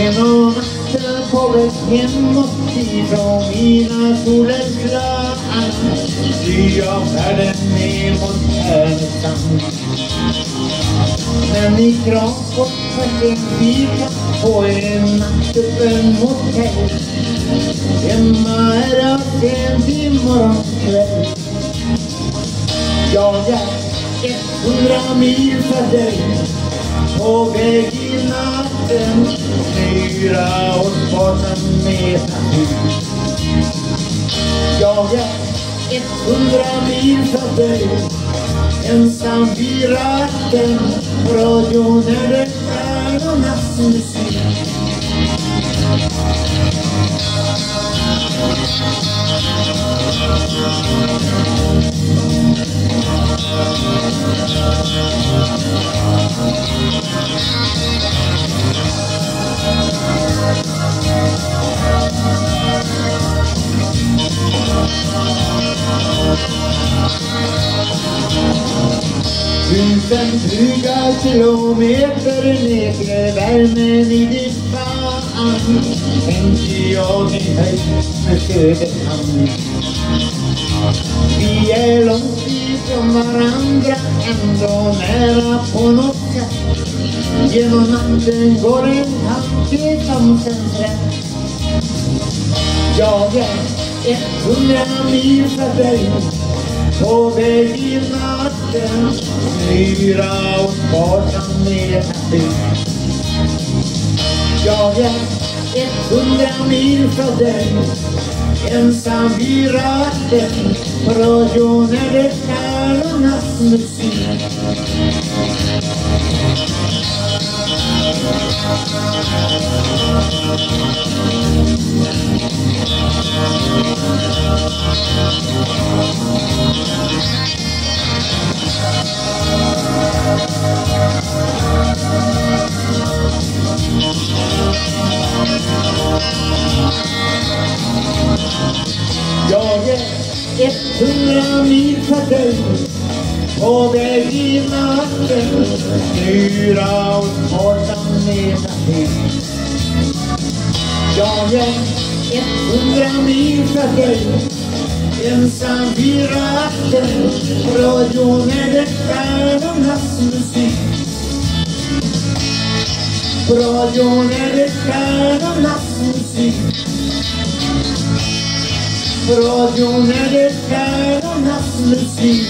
Genom natten på väg hemåt ifrån mina solens Flyr jag färden ner mot Härnösand Men i Kramfors vart en fika på en nattöppen motell Hemma är jag sent i morgon kväll Jag är 100 mil för dig. På väg Styra och sporta med trafik Jag är 100 mil för dig. Ensam vid ratten Radion är det stjärnornas musik Tusen trygga kilometer nedre värmen i ditt famn Tänkte jag i höjd med Söderhamn Vi är långt ifrån varandra ändå nära på något sätt. Genom natten går en tanke som känns rätt Jag är 100 mil för dig. På väg i natten myra och sparsam med trafik Jag är 100 mil från dig. Ensam i ratten På radion är det stjärnornas musik. you. 100 mil för dig på väg i natten Styra och sparsam med trafik Jag är 100 mil för dig Ensam vid ratten Radion är det stjärnornas musik. Radion är det stjärnornas musik. Radion är det stjärnornas musik